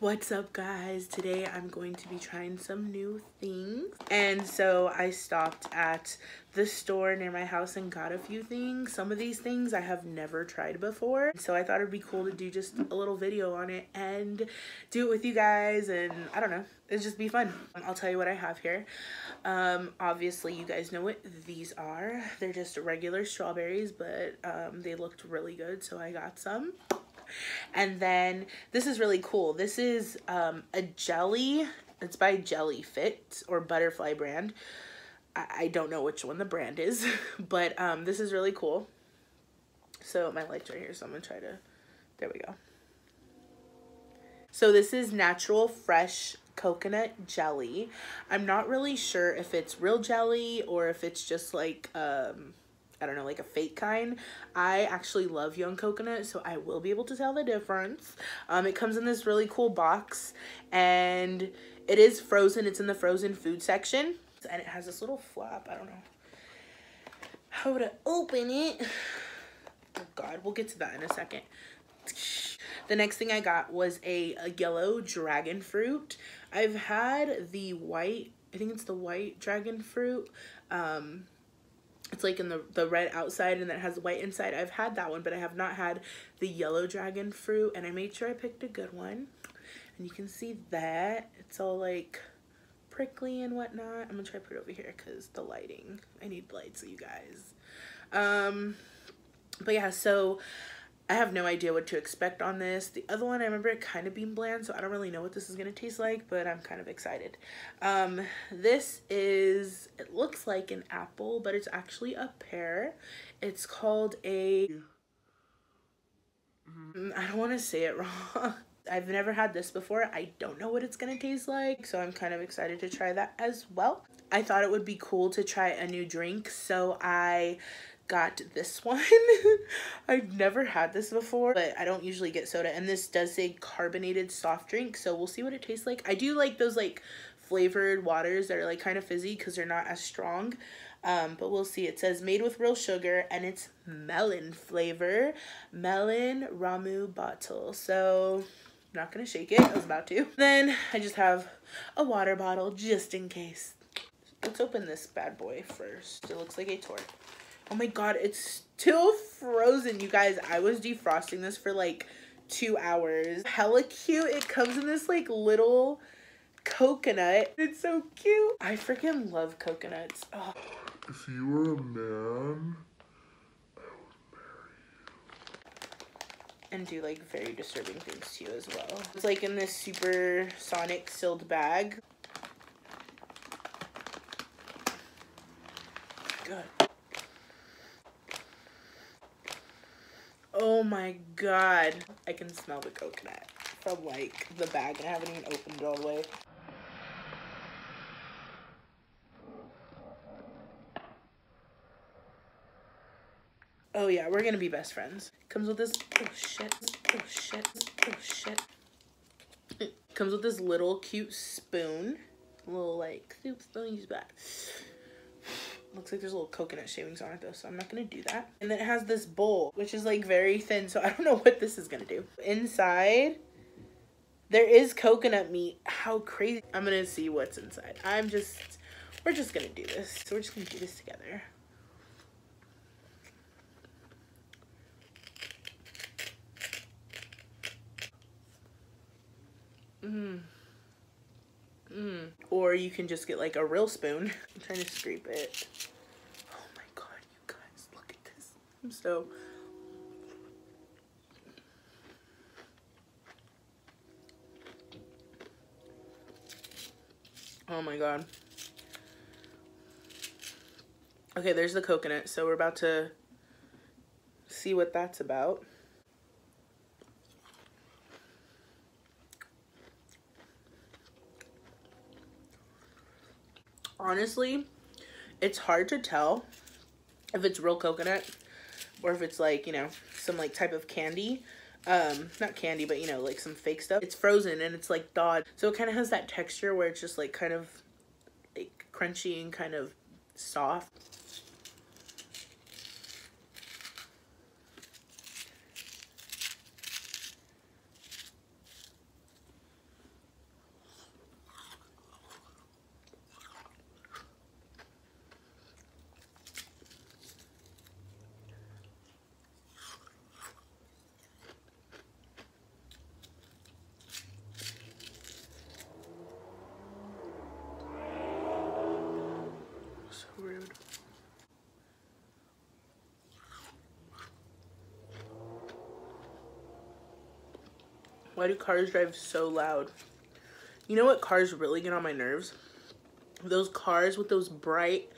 What's up guys? Today I'm going to be trying some new things. And so I stopped at the store near my house and got a few things. Some of these things I have never tried before. So I thought it'd be cool to do just a little video on it and do it with you guys and I don't know, it'd just be fun. I'll tell you what I have here. Um, obviously you guys know what these are. They're just regular strawberries, but um, they looked really good so I got some. And then this is really cool. This is um, a jelly. It's by Jelly Fit or Butterfly brand. I, I don't know which one the brand is, but um, this is really cool. So my light's right here, so I'm gonna try to, there we go. So this is natural fresh coconut jelly. I'm not really sure if it's real jelly or if it's just like um, I don't know, like a fake kind. I actually love young coconut, so I will be able to tell the difference. Um, it comes in this really cool box, and it is frozen. It's in the frozen food section, and it has this little flap. I don't know how to open it. Oh God, we'll get to that in a second. The next thing I got was a, a yellow dragon fruit. I've had the white, I think it's the white dragon fruit. Um, it's like in the, the red outside and then it has white inside. I've had that one, but I have not had the yellow dragon fruit. And I made sure I picked a good one. And you can see that. It's all like prickly and whatnot. I'm gonna try to put it over here because the lighting. I need lights, so you guys. Um, but yeah, so I have no idea what to expect on this. The other one, I remember it kind of being bland, so I don't really know what this is going to taste like, but I'm kind of excited. Um, this is, it looks like an apple, but it's actually a pear. It's called a, I don't want to say it wrong. I've never had this before. I don't know what it's going to taste like, so I'm kind of excited to try that as well. I thought it would be cool to try a new drink, so I got this one. I've never had this before, but I don't usually get soda. And this does say carbonated soft drink, so we'll see what it tastes like. I do like those like flavored waters that are like kind of fizzy because they're not as strong. Um, but we'll see. It says made with real sugar and it's melon flavor. Melon Ramune bottle. So I'm not going to shake it. I was about to. Then I just have a water bottle just in case. Let's open this bad boy first. It looks like a tort. Oh my god, it's still frozen, you guys. I was defrosting this for like two hours. Hella cute. It comes in this like little coconut. It's so cute. I freaking love coconuts. Oh. If you were a man, and do like very disturbing things to you as well. It's like in this super sonic sealed bag. Good. Oh my god. I can smell the coconut from like the bag and I haven't even opened it all the way. Oh yeah, we're gonna be best friends. Comes with this, oh shit, oh shit, oh shit. It comes with this little cute spoon. little like soup spoon, use that. Looks like there's little coconut shavings on it though, so I'm not gonna do that. And then it has this bowl, which is like very thin, so I don't know what this is gonna do. Inside, there is coconut meat. How crazy. I'm gonna see what's inside. I'm just, we're just gonna do this. So we're just gonna do this together. Mmm. Mm. Or you can just get like a real spoon. I'm trying to scrape it. Oh my god, you guys, look at this. I'm so... Oh my god. Okay, there's the coconut. So we're about to see what that's about. honestly, it's hard to tell if it's real coconut or if it's like, you know, some like type of candy. Um, not candy, but you know, like some fake stuff. It's frozen and it's like thawed. So it kind of has that texture where it's just like kind of like crunchy and kind of soft. Why do cars drive so loud? You know what cars really get on my nerves? Those cars with those bright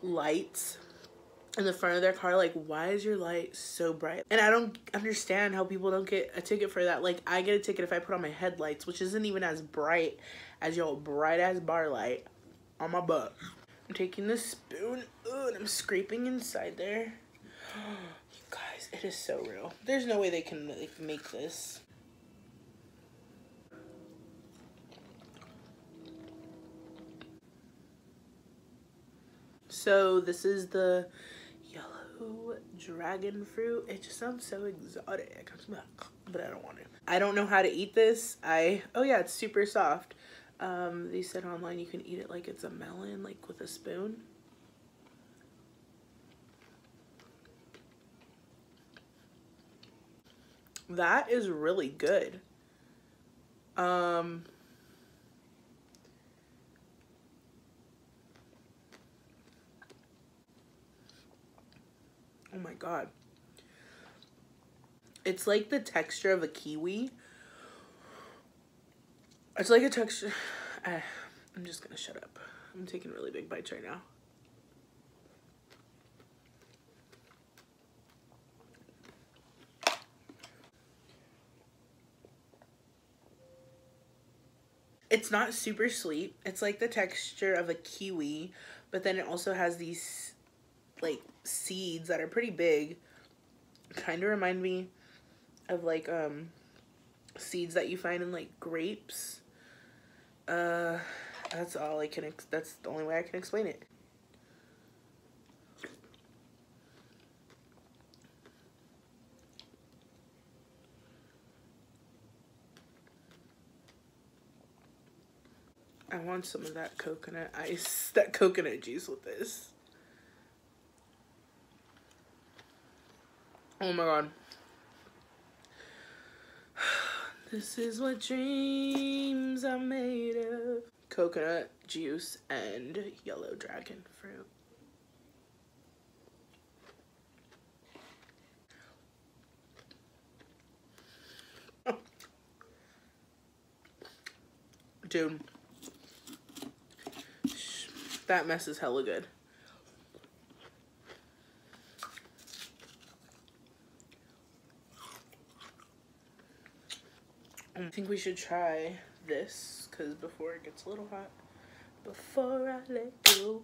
lights in the front of their car. Like, why is your light so bright? And I don't understand how people don't get a ticket for that. Like, I get a ticket if I put on my headlights, which isn't even as bright as your bright ass bar light on my butt. I'm taking the spoon ooh, and I'm scraping inside there. you guys, it is so real. There's no way they can like, make this. So this is the yellow dragon fruit. It just sounds so exotic. But I don't want to. I don't know how to eat this. I oh yeah, it's super soft. Um, they said online you can eat it like it's a melon, like with a spoon. That is really good. Um, oh my god. It's like the texture of a kiwi it's like a texture. Uh, I'm just gonna shut up. I'm taking really big bites right now. It's not super sweet. It's like the texture of a kiwi, but then it also has these like seeds that are pretty big. Kind of remind me of like um seeds that you find in like grapes uh, that's all I can, that's the only way I can explain it. I want some of that coconut ice, that coconut juice with this. Oh my god. This is what dreams are made of. Coconut juice and yellow dragon fruit. Dude. That mess is hella good. I think we should try this because before it gets a little hot, before I let go.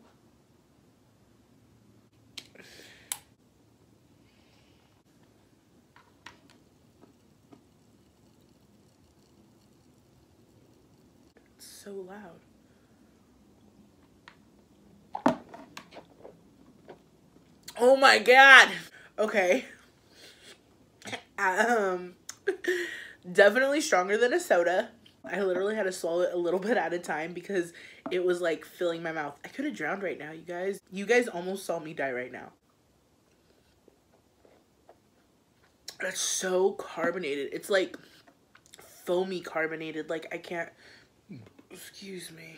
It's so loud. Oh my god. Okay. Um Definitely stronger than a soda. I literally had to swallow it a little bit at a time because it was like filling my mouth. I could have drowned right now, you guys. You guys almost saw me die right now. It's so carbonated. It's like foamy carbonated. Like I can't, excuse me.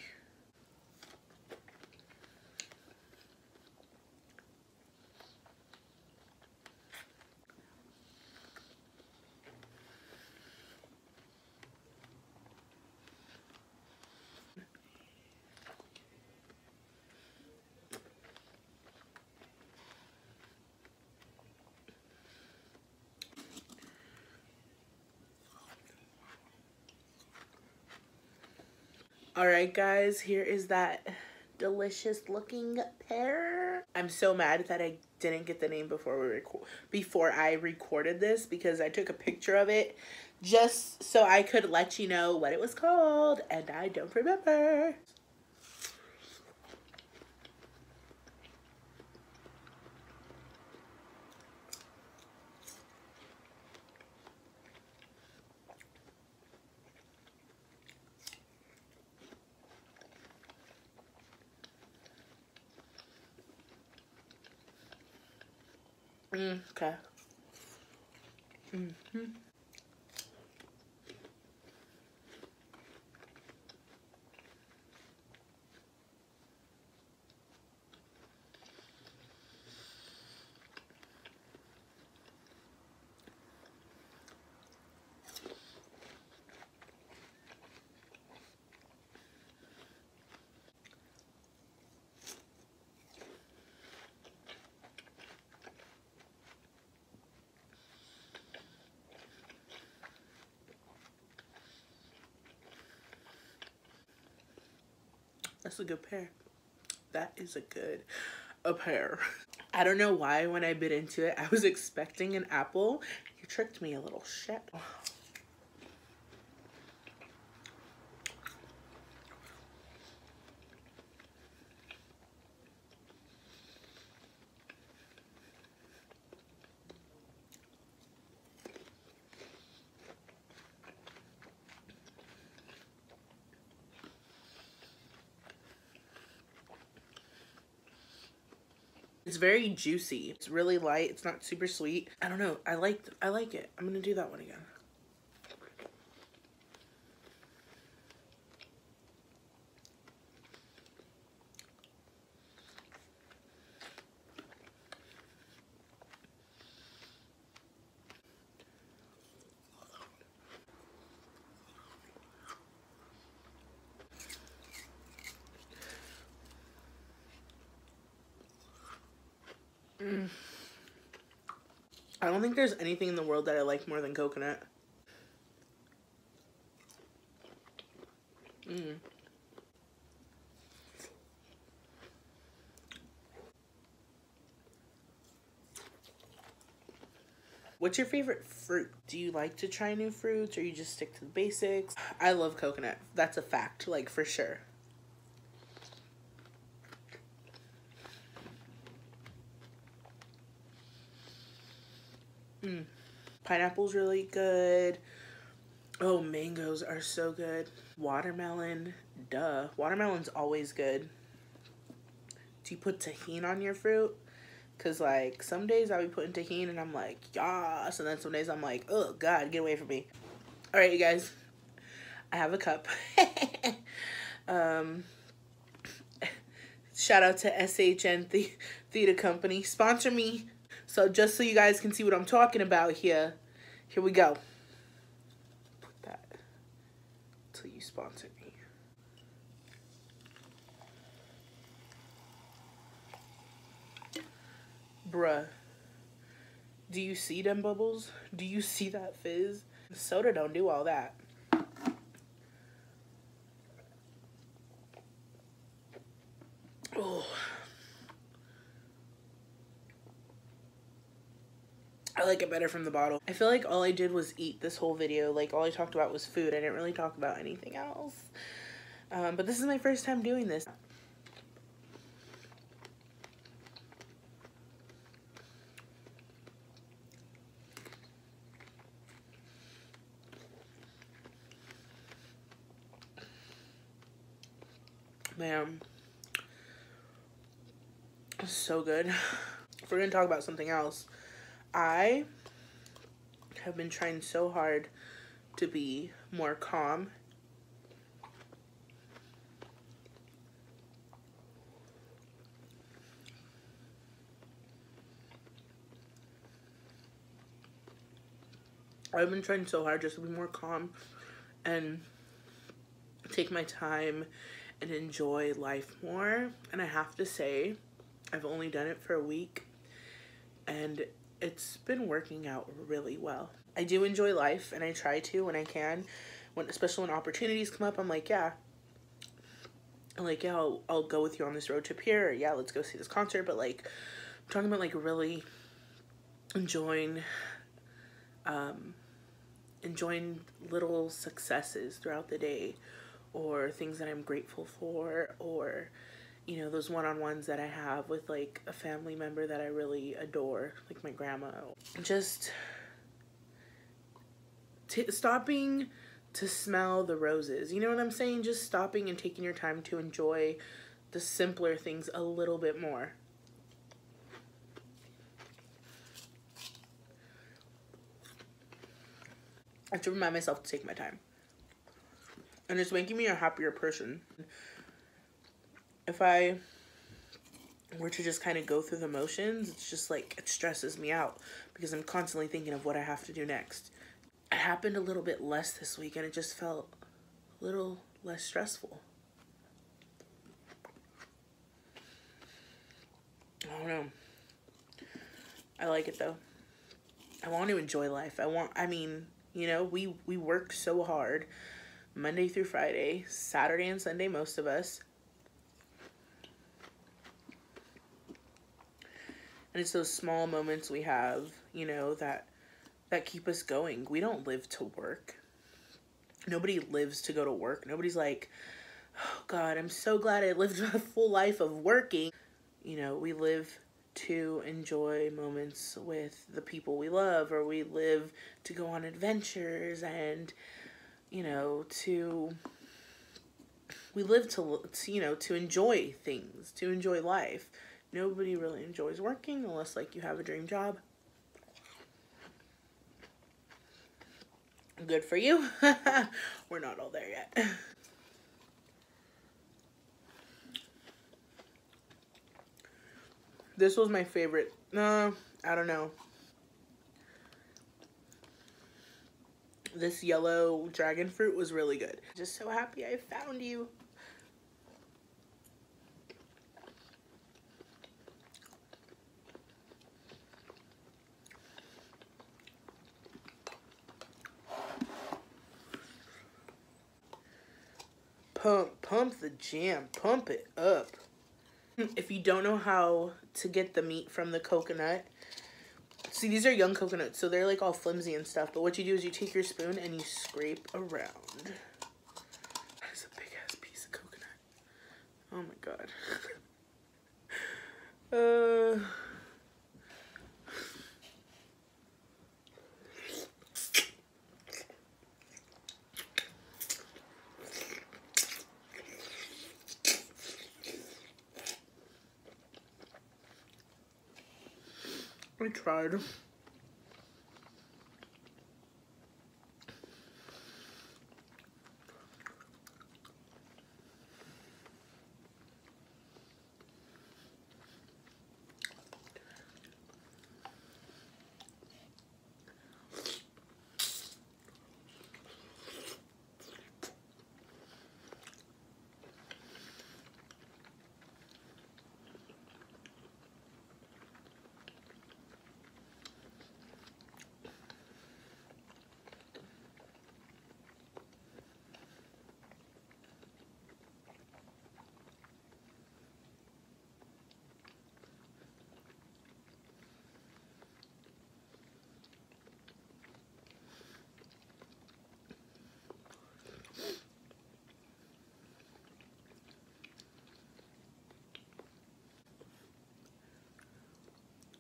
All right, guys, here is that delicious looking pear. I'm so mad that I didn't get the name before we record before I recorded this because I took a picture of it just so I could let you know what it was called and I don't remember. Mm, okay. Mm-hmm. That's a good pair. That is a good a pear. I don't know why when I bit into it, I was expecting an apple. You tricked me a little shit. Very juicy. It's really light. It's not super sweet. I don't know. I like I like it. I'm gonna do that one again. I don't think there's anything in the world that I like more than coconut. Mm. What's your favorite fruit? Do you like to try new fruits or you just stick to the basics? I love coconut. That's a fact, like for sure. Mm. Pineapple's really good. Oh, mangoes are so good. Watermelon, duh. Watermelon's always good. Do you put Tajín on your fruit? Cause like some days I'll be putting Tajín and I'm like, yas, and then some days I'm like, oh god, get away from me. All right, you guys, I have a cup. um, shout out to SHN the Theater Company, sponsor me. So just so you guys can see what I'm talking about here, here we go. Put that till you sponsor me. Bruh, do you see them bubbles? Do you see that fizz? Soda don't do all that. Oh. I like it better from the bottle. I feel like all I did was eat this whole video. Like all I talked about was food. I didn't really talk about anything else. Um, but this is my first time doing this. Man. So good. If we're to talk about something else, I have been trying so hard to be more calm. I've been trying so hard just to be more calm and take my time and enjoy life more. And I have to say, I've only done it for a week and it's been working out really well. I do enjoy life and I try to when I can. When especially when opportunities come up, I'm like, yeah. I'm like, yeah, I'll, I'll go with you on this road trip here. Or, yeah, let's go see this concert. But like, I'm talking about like really enjoying, um, enjoying little successes throughout the day, or things that I'm grateful for, or you know, those one on ones that I have with like a family member that I really adore, like my grandma. Just stopping to smell the roses. You know what I'm saying? Just stopping and taking your time to enjoy the simpler things a little bit more. I have to remind myself to take my time. And it's making me a happier person if I were to just kind of go through the motions, it's just like it stresses me out because I'm constantly thinking of what I have to do next. It happened a little bit less this week and it just felt a little less stressful. I don't know. I like it though. I want to enjoy life. I want I mean, you know, we we work so hard Monday through Friday, Saturday and Sunday most of us And it's those small moments we have, you know, that that keep us going. We don't live to work. Nobody lives to go to work. Nobody's like, oh God, I'm so glad I lived a full life of working. You know, we live to enjoy moments with the people we love, or we live to go on adventures and, you know, to we live to, you know to enjoy things to enjoy life nobody really enjoys working unless like you have a dream job. Good for you. We're not all there yet. This was my favorite. No i don't know. This yellow dragon fruit was really good. Just so happy i found you pump, pump the jam, pump it up. If you don't know how to get the meat from the coconut, see these are young coconuts, so they're like all flimsy and stuff, but what you do is you take your spoon and you scrape around. That's a big ass piece of coconut. Oh my god. uh... I tried.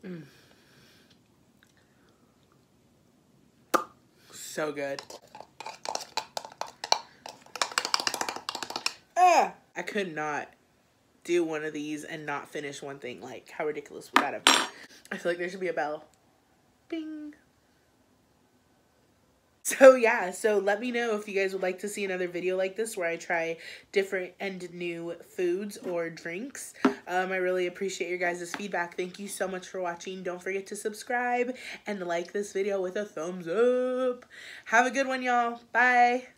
Mm. So good. Ah! I could not do one of these and not finish one thing. Like, how ridiculous would that have been? I feel like there should be a bell. So yeah, so let me know if you guys would like to see another video like this where I try different and new foods or drinks. Um, I really appreciate your guys' feedback. Thank you so much for watching. Don't forget to subscribe and like this video with a thumbs up. Have a good one, y'all. Bye.